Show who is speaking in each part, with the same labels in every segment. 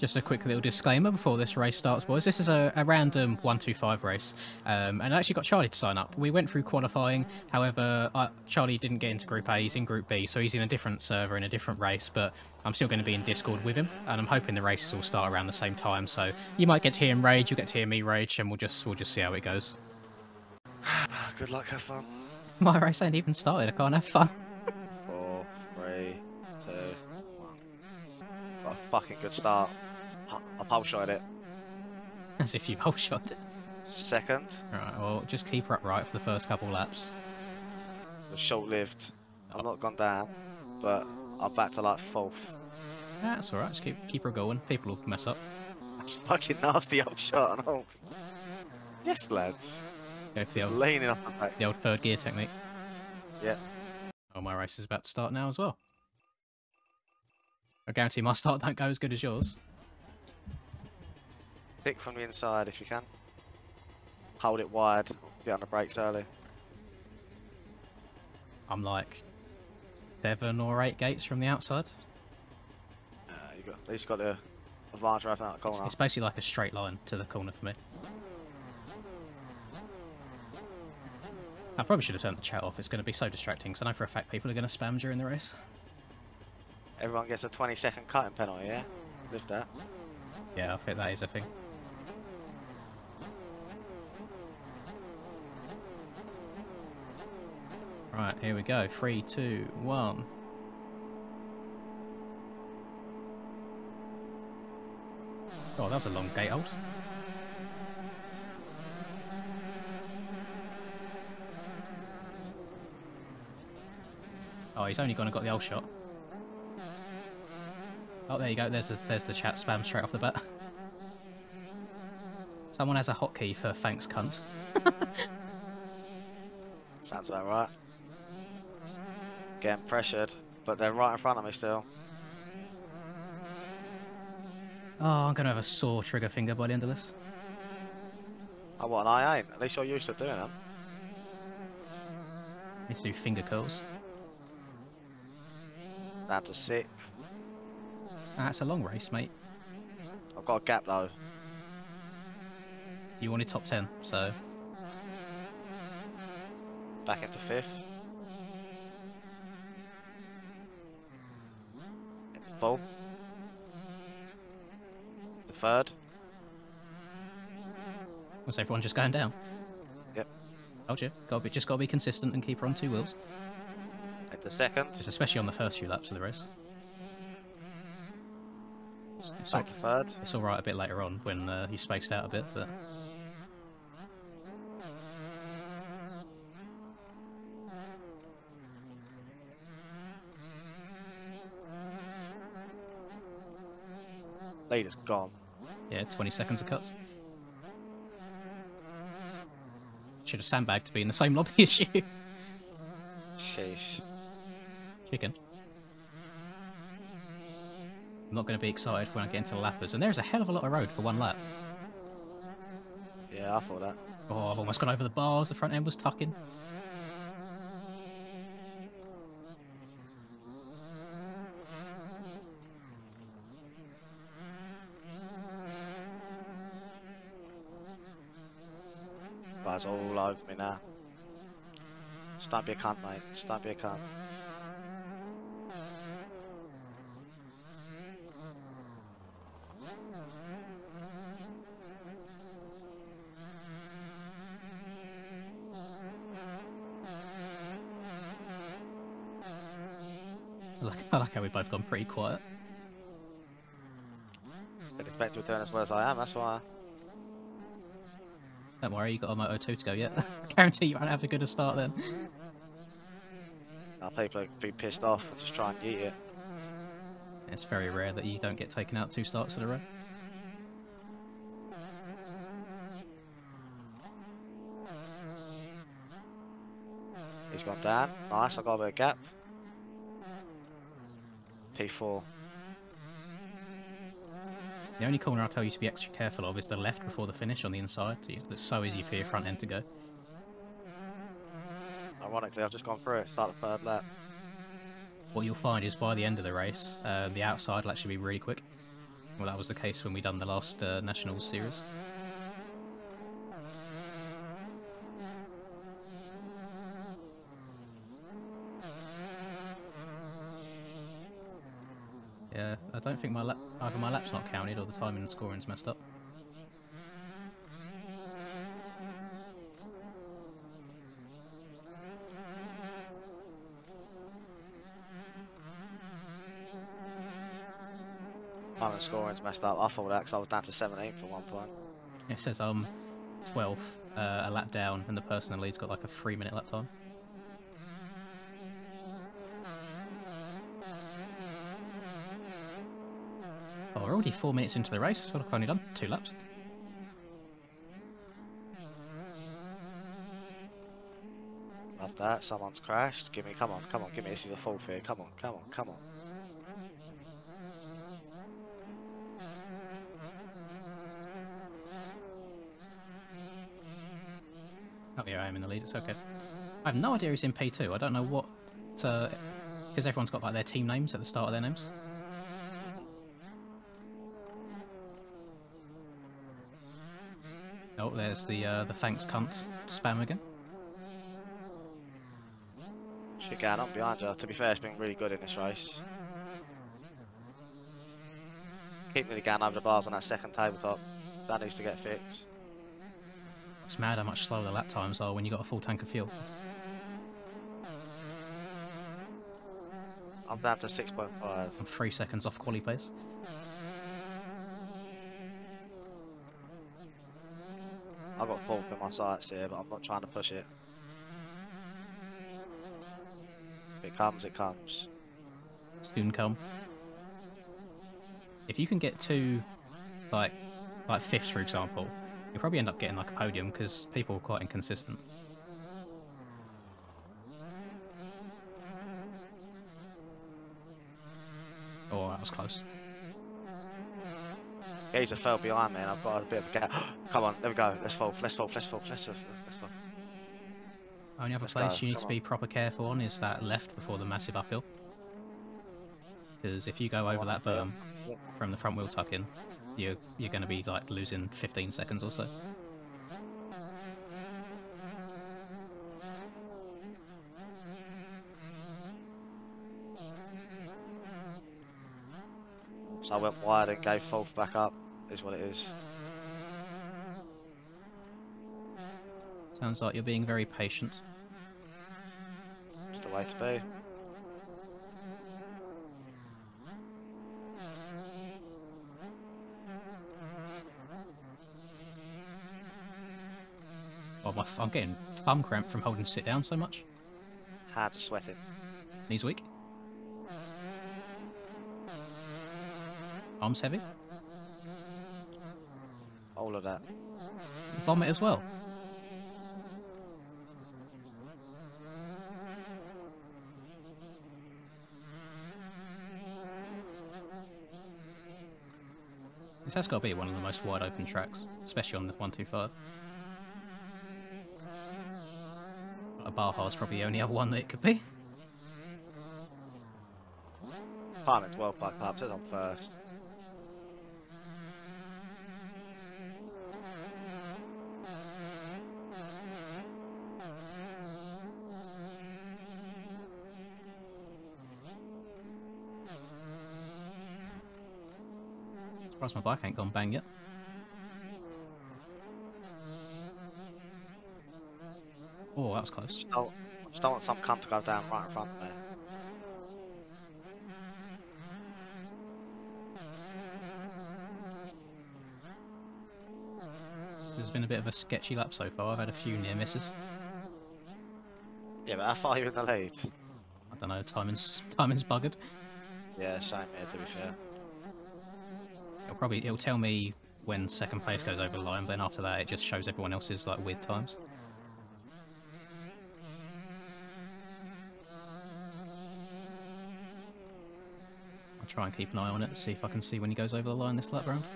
Speaker 1: Just a quick little disclaimer before this race starts, boys. This is a, a random 125 race, um, and I actually got Charlie to sign up. We went through qualifying, however, I, Charlie didn't get into Group A, he's in Group B, so he's in a different server in a different race, but I'm still going to be in Discord with him, and I'm hoping the races will start around the same time, so you might get to hear him rage, you'll get to hear me rage, and we'll just we'll just see how it goes.
Speaker 2: Good luck, have fun.
Speaker 1: My race ain't even started, I can't have fun.
Speaker 2: Four, three, two, one. Got a fucking good start. I've shot it.
Speaker 1: As if you've shot it.
Speaker 2: Second
Speaker 1: Right, well, just keep her upright for the first couple laps.
Speaker 2: was short lived. I'm not gone down, but I'm back to like fourth.
Speaker 1: That's alright, just keep, keep her going. People will mess up.
Speaker 2: That's fucking nasty upshot and all. Yes, lads.
Speaker 1: Go for the
Speaker 2: Just
Speaker 1: old,
Speaker 2: leaning off the back.
Speaker 1: the old third gear technique.
Speaker 2: Yeah.
Speaker 1: Oh, my race is about to start now as well. I guarantee my start don't go as good as yours.
Speaker 2: Pick from the inside if you can. Hold it wide. Get on the brakes early.
Speaker 1: I'm like seven or eight gates from the outside.
Speaker 2: Uh, you got, at least got the advantage right out the
Speaker 1: It's,
Speaker 2: corner.
Speaker 1: it's basically like a straight line to the corner for me. I probably should have turned the chat off. It's going to be so distracting because I know for a fact people are going to spam during the race.
Speaker 2: Everyone gets a 20 second cutting penalty, yeah? Live that.
Speaker 1: Yeah, I think that is a thing. Right, here we go. Three, two, one. Oh, that was a long gate hold. Oh, he's only gone and got the old shot. Oh, there you go. There's the, there's the chat spam straight off the bat. Someone has a hotkey for thanks, cunt.
Speaker 2: Sounds about right. Getting pressured, but they're right in front of me still.
Speaker 1: Oh, I'm gonna have a sore trigger finger by the end of this.
Speaker 2: Oh, what, I ain't. At least you're used to doing them.
Speaker 1: Need to do finger curls.
Speaker 2: Down to six.
Speaker 1: That's a long race, mate.
Speaker 2: I've got a gap though.
Speaker 1: You wanted top 10, so
Speaker 2: Back into fifth. Fourth. The third.
Speaker 1: was everyone just going down?
Speaker 2: Yep.
Speaker 1: Told you. Got to be, just got to be consistent and keep her on two wheels.
Speaker 2: At the second.
Speaker 1: Just especially on the first few laps of the race. It's, it's, all,
Speaker 2: Back to third.
Speaker 1: it's all right a bit later on when uh, you spaced out a bit, but
Speaker 2: Leader's gone.
Speaker 1: yeah, 20 seconds of cuts. Should have sandbagged to be in the same lobby as you.
Speaker 2: Sheesh.
Speaker 1: Chicken. I'm not going to be excited when I get into the lappers, and there's a hell of a lot of road for one lap.
Speaker 2: Yeah, I thought that.
Speaker 1: Oh, I've almost gone over the bars. The front end was tucking.
Speaker 2: All over me now. Be a cunt, mate. Stop a cunt.
Speaker 1: I like, I like how we've both gone pretty quiet.
Speaker 2: Didn't expect you were doing as well as I am, that's why.
Speaker 1: Don't worry, you got a Moto 2 to go yet. Guarantee you won't have a good a start then.
Speaker 2: Now people would be pissed off and just try and eat it.
Speaker 1: It's very rare that you don't get taken out two starts in a row.
Speaker 2: He's gone down. Nice, I got a bit of gap. P4.
Speaker 1: The only corner I'll tell you to be extra careful of is the left before the finish on the inside. It's so easy for your front end to go.
Speaker 2: Ironically, I've just gone through it. Start the third lap.
Speaker 1: What you'll find is by the end of the race, uh, the outside will actually be really quick. Well, that was the case when we done the last uh, Nationals series. Yeah, I don't think my lap, either my lap's not counted or the timing and scoring's messed up.
Speaker 2: My scoring's messed up. I thought that because I was down to 17th at one point.
Speaker 1: It says um 12th, uh, a lap down, and the person in the lead's got like a three minute lap time. Already four minutes into the race. What have I only done? Two laps.
Speaker 2: Love that. Someone's crashed. Give me, come on, come on, give me. This is a full fear. Come on, come on, come on.
Speaker 1: Oh yeah, I am in the lead. It's okay. I have no idea he's in P2. I don't know what, uh, because everyone's got like their team names at the start of their names. Oh, there's the uh, the thanks cunt spam again.
Speaker 2: Shit going on behind her. To be fair, it's been really good in this race. Keep nearly going over the bars on that second tabletop. That needs to get fixed.
Speaker 1: It's mad how much slower the lap times are when you've got a full tank of fuel.
Speaker 2: I'm down to 6.5.
Speaker 1: I'm three seconds off quali pace.
Speaker 2: I've got pulp in my sights here, but I'm not trying to push it. If it comes, it comes.
Speaker 1: Soon come. If you can get two, like, like fifths for example, you'll probably end up getting like a podium because people are quite inconsistent. Oh, that was close.
Speaker 2: Gazer fell behind me and I've got a bit of a gap. Come on, there we go. Let's fall, let's fall, let's fall, let's fall, let's fall.
Speaker 1: Only other
Speaker 2: Let's
Speaker 1: place
Speaker 2: go,
Speaker 1: you need
Speaker 2: come
Speaker 1: to be proper careful on is that left before the massive uphill. Because if you go over that berm from the front wheel tuck in, you're you're going to be like losing 15 seconds or so.
Speaker 2: So I went wide and gave fourth back up, is what it is.
Speaker 1: Sounds like you're being very patient.
Speaker 2: Just the way to be.
Speaker 1: Oh, my, I'm getting thumb cramp from holding sit down so much.
Speaker 2: Hard to sweat it.
Speaker 1: Knees weak. Arms heavy.
Speaker 2: All of that.
Speaker 1: Vomit as well. This has got to be one of the most wide open tracks, especially on the 125. A Baja's probably the only other one that it could be.
Speaker 2: Timing's well up, says I'm first.
Speaker 1: Surprised my bike ain't gone bang yet. Oh, that was close.
Speaker 2: Just don't, just don't want some cunt to go down right in front of me.
Speaker 1: There's been a bit of a sketchy lap so far. I've had a few near misses.
Speaker 2: Yeah, but how far are you in the lead?
Speaker 1: I don't know, timing's timing's buggered.
Speaker 2: Yeah, same here to be fair.
Speaker 1: Probably it'll tell me when second place goes over the line, but then after that it just shows everyone else's like weird times. I'll try and keep an eye on it, see if I can see when he goes over the line this lap round.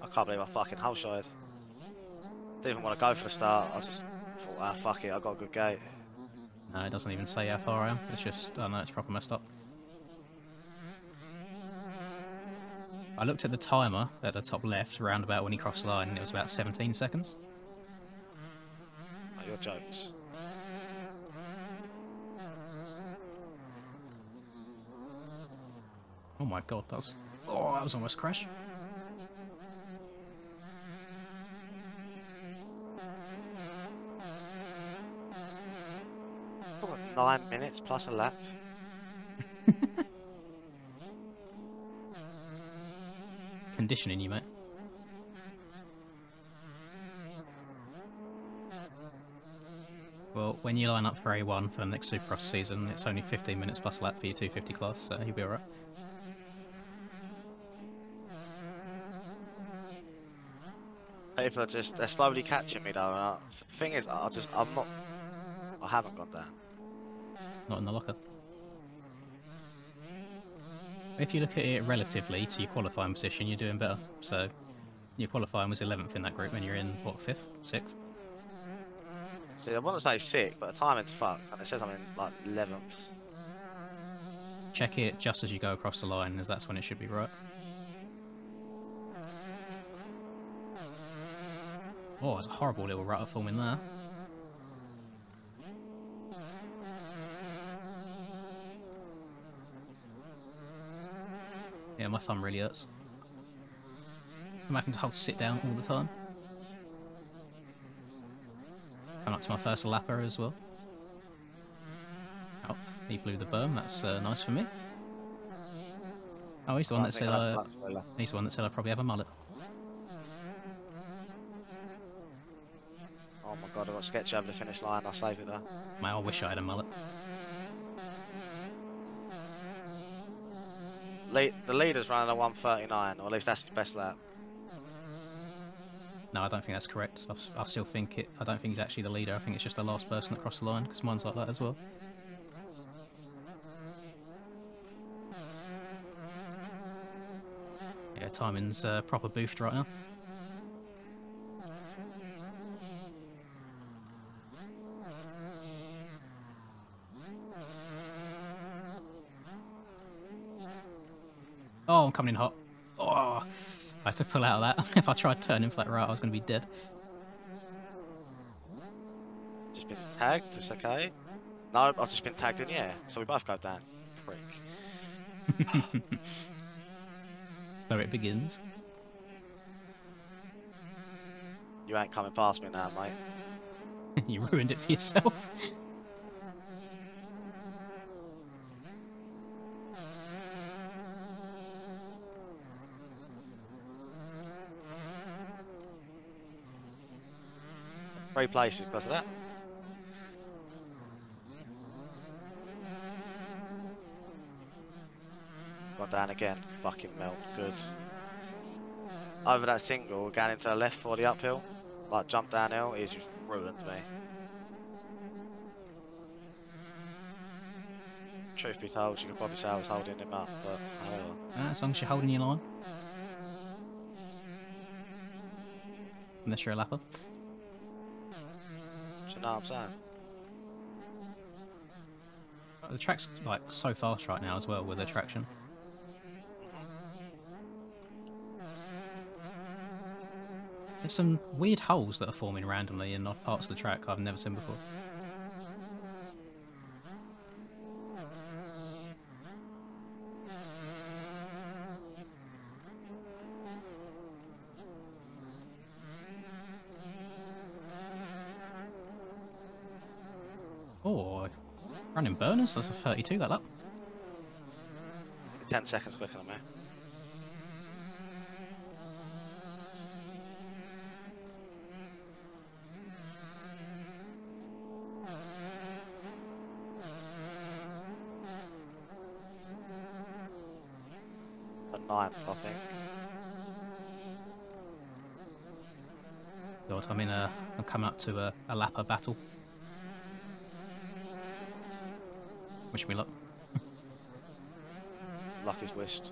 Speaker 2: I can't believe I fucking whole shot. Didn't even want to go for the start. I just thought, ah, fuck it, I got a good gate.
Speaker 1: No, it doesn't even say how far I am. It's just, I know it's proper messed up. I looked at the timer at the top left, roundabout when he crossed the line, and it was about 17 seconds.
Speaker 2: Oh, your jokes.
Speaker 1: Oh my god, that was... Oh, that was almost crash.
Speaker 2: Nine minutes plus a lap.
Speaker 1: Conditioning you, mate. Well, when you line up for A1 for the next Supercross season, it's only 15 minutes plus lap for your 250 class, so you'll be alright.
Speaker 2: People are just, they're slowly catching me though. And I, thing is, I just, I'm not, I haven't got that.
Speaker 1: Not in the locker. If you look at it relatively to your qualifying position, you're doing better. So, your qualifying was 11th in that group, and you're in, what, 5th? 6th?
Speaker 2: See, I want to say 6th, but the timing's fucked. And it says I'm in like 11th.
Speaker 1: Check it just as you go across the line, as that's when it should be right. Oh, it's a horrible little rudder forming there. My thumb really hurts. I'm having to hold sit down all the time. Come up to my first lapper as well. Oh, he blew the berm, that's uh, nice for me. Oh, he's the one that said I,
Speaker 2: have to slow lap.
Speaker 1: he's the one that said I probably have a mullet.
Speaker 2: Oh my god, I've got sketch over the finish line. I'll save it there.
Speaker 1: Mate, I wish I had a mullet.
Speaker 2: Le the leader's running a 139, or at least that's his best lap.
Speaker 1: No, I don't think that's correct. I still think it. I don't think he's actually the leader. I think it's just the last person that crossed the line because mine's like that as well. Yeah, timing's uh, proper boofed right now. Coming in hot. Oh, I had to pull out of that. if I tried turning flat right, I was going to be dead.
Speaker 2: Just been tagged, it's okay. No, I've just been tagged in the air, so we both go down. Prick.
Speaker 1: So it begins.
Speaker 2: You ain't coming past me now, mate.
Speaker 1: you ruined it for yourself.
Speaker 2: Three places because of that. Gone down again. Fucking melt. Good. Over that single, going into the left for the uphill. Like jump downhill, he's just ruined me. Truth be told, you could probably say I was holding him up, but.
Speaker 1: Ah, as long as you're holding your line. Unless you're a lapper.
Speaker 2: Now I'm saying.
Speaker 1: The track's like so fast right now as well with the traction. There's some weird holes that are forming randomly in parts of the track I've never seen before. Burners. That's a 32 that lap.
Speaker 2: 10 seconds quicker than me. The ninth, I think.
Speaker 1: God, I'm in a. Uh, I'm coming up to a, a lapper battle. Wish me luck.
Speaker 2: luck is worst.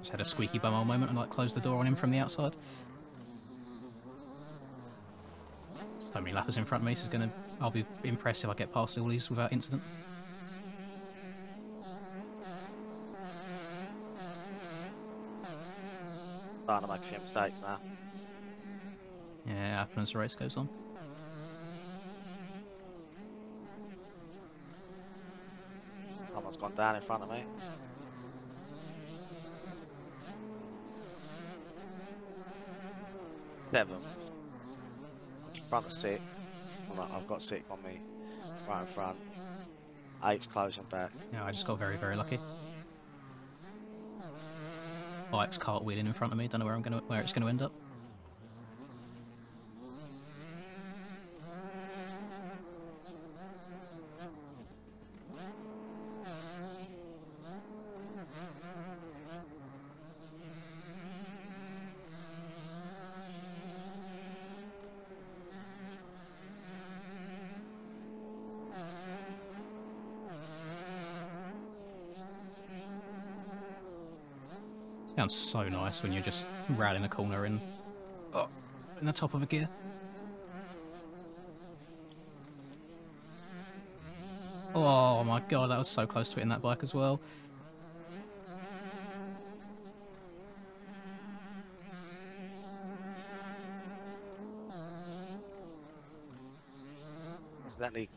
Speaker 1: Just had a squeaky bumhole moment and like closed the door on him from the outside. So many lappers in front of me, so gonna I'll be impressed if I get past all these without incident.
Speaker 2: Starting to make a few mistakes now.
Speaker 1: Yeah, it happens, the race goes on.
Speaker 2: Gone down in front of me. Seven. Front of six. Well, I've got six on me. Right in front. Eight's closing back.
Speaker 1: Yeah, I just got very, very lucky. Bike's cartwheeling in front of me. Don't know where I'm gonna, where it's gonna end up. Sounds so nice when you're just rattling a corner in, oh, uh, in the top of a gear. Oh my god, that was so close to hitting that bike as well.
Speaker 2: Accidentally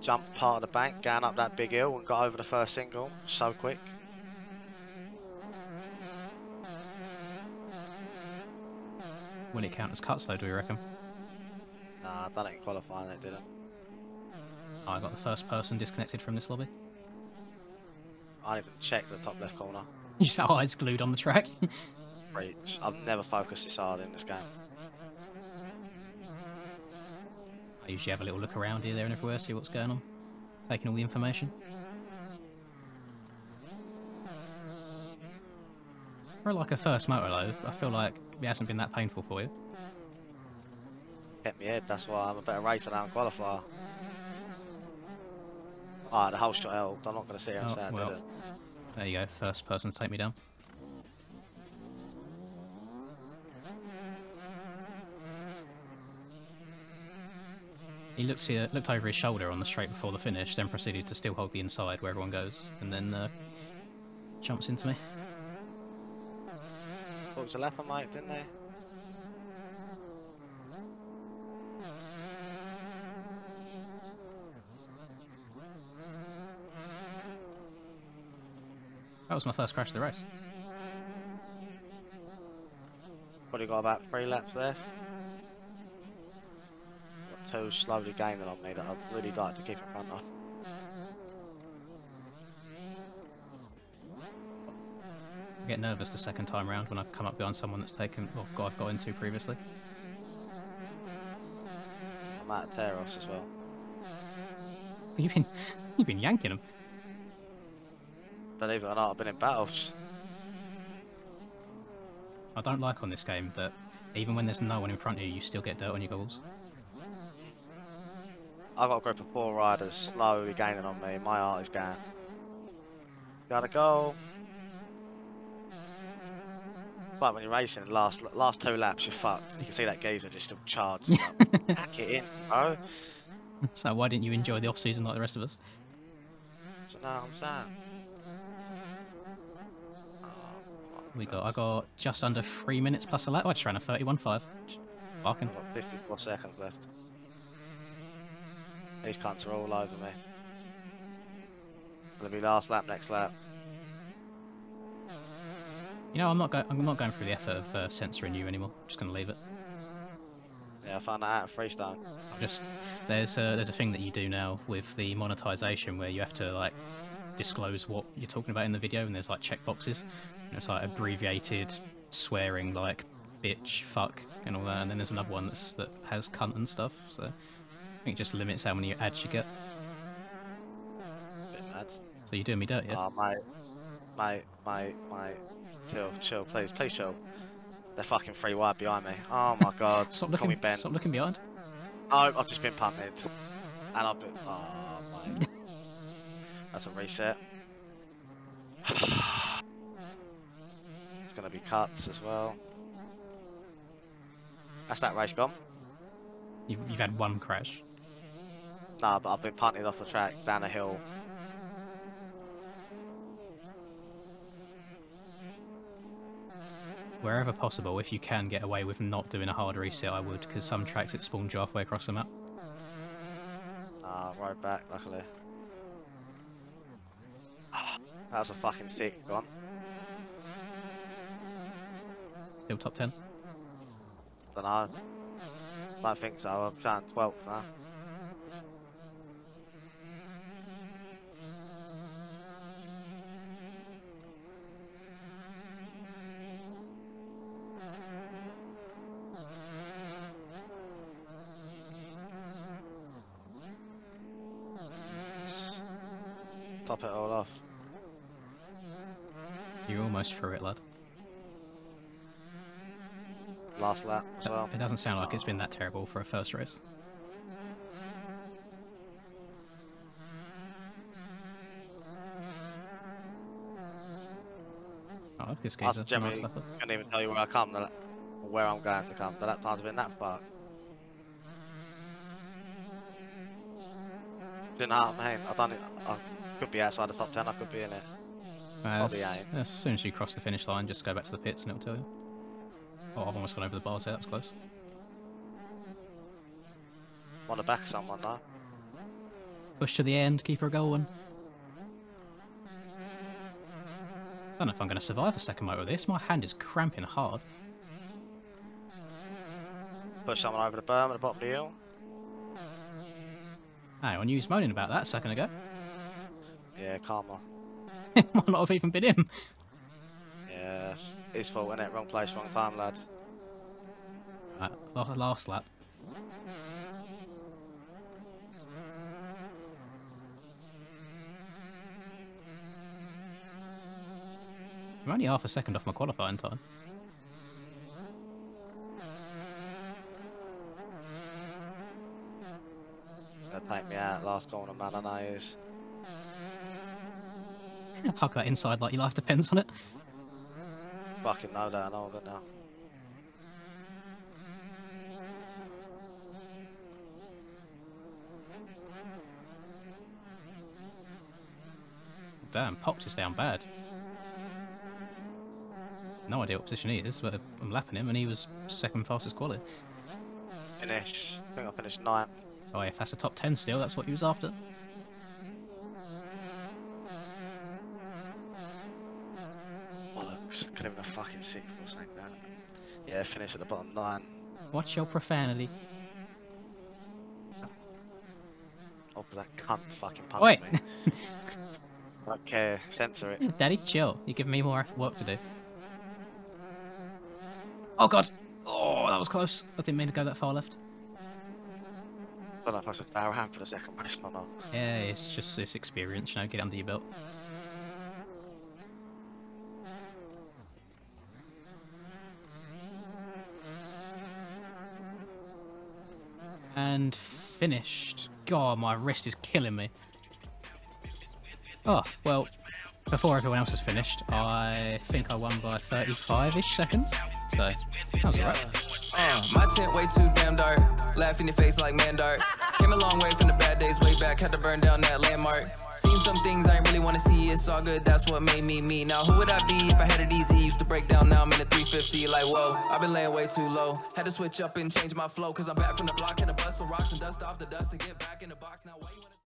Speaker 2: jumped part of the bank, going up that big hill and got over the first single so quick.
Speaker 1: When it count as cuts though, do we reckon?
Speaker 2: Nah, it in qualifying, it didn't.
Speaker 1: I got the first person disconnected from this lobby.
Speaker 2: I didn't even check the top left corner.
Speaker 1: You just eyes glued on the track.
Speaker 2: Reach. I've never focused this hard in this game.
Speaker 1: I usually have a little look around here, there, and everywhere, see what's going on, taking all the information. For like a first moto though, I feel like it hasn't been that painful for you.
Speaker 2: Hit me head, that's why I'm a better racer now in qualifier. Ah, the whole shot helped. I'm not going to here and
Speaker 1: Oh,
Speaker 2: say I
Speaker 1: well.
Speaker 2: did it.
Speaker 1: There you go, first person to take me down. He looked here, looked over his shoulder on the straight before the finish, then proceeded to still hold the inside where everyone goes, and then uh, jumps into me.
Speaker 2: Leper, mate, didn't they?
Speaker 1: That was my first crash of the race.
Speaker 2: Probably got about three laps left. Got two slowly gaining on me that I'd really like to keep in front of.
Speaker 1: I get nervous the second time round when I come up behind someone that's taken, well, I've got into previously.
Speaker 2: I'm out of tear-offs as well.
Speaker 1: You've been, you've been yanking them.
Speaker 2: Believe it or not, I've been in battles.
Speaker 1: I don't like on this game that even when there's no one in front of you, you still get dirt on your goggles.
Speaker 2: I've got a group of four riders slowly gaining on me. My art is going. Gotta go. But when you're racing, last last two laps, you're fucked. You can see that geezer just still charged. Like, Hack it in, bro.
Speaker 1: So why didn't you enjoy the off season like the rest of us?
Speaker 2: So now I'm saying. Oh,
Speaker 1: We got, I got just under three minutes plus a lap. I just ran a 31.5. Barking.
Speaker 2: I've got 54 seconds left. These cunts are all over me. Gonna be last lap, next lap.
Speaker 1: You know, I'm not going. I'm not going through the effort of uh, censoring you anymore. I'm just going to leave it.
Speaker 2: Yeah, I found that out at Freestone.
Speaker 1: I'm just there's a, there's a thing that you do now with the monetization where you have to like disclose what you're talking about in the video, and there's like checkboxes. And it's like abbreviated swearing, like bitch, fuck, and all that. And then there's another one that's that has cunt and stuff. So I think it just limits how many ads you get. So you're doing me dirty. Yeah?
Speaker 2: Oh, mate. Mate, mate, mate. Chill, chill, please, please chill. They're fucking free wide behind me. Oh my god.
Speaker 1: stop
Speaker 2: Call me
Speaker 1: looking.
Speaker 2: Ben.
Speaker 1: Stop looking behind.
Speaker 2: Oh, I've just been punted. And I've been. Oh, mate. That's a reset. It's gonna be cuts as well. That's that race gone.
Speaker 1: You've, you've had one crash.
Speaker 2: Nah, but I've been punted off the track down a hill.
Speaker 1: Wherever possible, if you can get away with not doing a hard reset, I would, because some tracks it spawns you halfway across the map.
Speaker 2: Nah, right back, luckily. That was a fucking sick one.
Speaker 1: Still top 10.
Speaker 2: Don't know. Don't think so. I'm found 12th now. Top it all off.
Speaker 1: You're almost through it, lad.
Speaker 2: Last lap as well.
Speaker 1: It doesn't sound like it's been that terrible for a first race. Oh, look, this
Speaker 2: I
Speaker 1: a nice
Speaker 2: generally
Speaker 1: leopard.
Speaker 2: can't even tell you where I come, where I'm going to come. The lap times have been that fucked. Didn't know, mate. I done it. I could be outside the top ten. I could be in it.
Speaker 1: Uh, as, as soon as you cross the finish line, just go back to the pits and it'll tell you. Oh, I've almost gone over the bars there, that was close.
Speaker 2: Want to back someone though.
Speaker 1: Push to the end, keep her going. I don't know if I'm going to survive a second moto of this. My hand is cramping hard.
Speaker 2: Push someone over the berm at the bottom of the hill.
Speaker 1: Hang on, you was moaning about that a second ago.
Speaker 2: Yeah, karma.
Speaker 1: Might not have even been him.
Speaker 2: Yeah, it's his fault, innit? Wrong place, wrong time, lad.
Speaker 1: Right, last lap. I'm only half a second off my qualifying time.
Speaker 2: Gonna take me out, last corner, man, I know he is.
Speaker 1: Hug that inside like your life depends on it.
Speaker 2: Fucking know that, I know of it now.
Speaker 1: Damn, Popped is down bad. No idea what position he is, but I'm lapping him and he was second fastest quality.
Speaker 2: Finish. I think I finished ninth.
Speaker 1: Oh, if that's a top 10 still, that's what he was after.
Speaker 2: Bollocks. Couldn't even have fucking sick or something like that. Yeah, finish at the bottom nine.
Speaker 1: Watch your profanity.
Speaker 2: Oh, that cunt fucking
Speaker 1: Wait,
Speaker 2: me. okay, censor it.
Speaker 1: Daddy, chill. You give me more work to do. Oh god! Oh, that was close. I didn't mean to go that far left.
Speaker 2: I don't know if I should for the second or not.
Speaker 1: Yeah, it's just this experience, you know, get under your belt. And finished. God, my wrist is killing me. Oh, well, before everyone else has finished, I think I won by 35-ish seconds. So, that was alright.
Speaker 3: My tent way too damn dark. Laugh in your face like man dark. Came a long way from the bad days way back. Had to burn down that landmark. Seen some things I ain't really wanna see. It's all good, that's what made me me. Now who would I be if I had it easy? Used to break down, now I'm in a 350. Like whoa, I've been laying way too low. Had to switch up and change my flow. Cause I'm back from the block. Had to bust some rocks and dust off the dust to get back in the box. Now why you wanna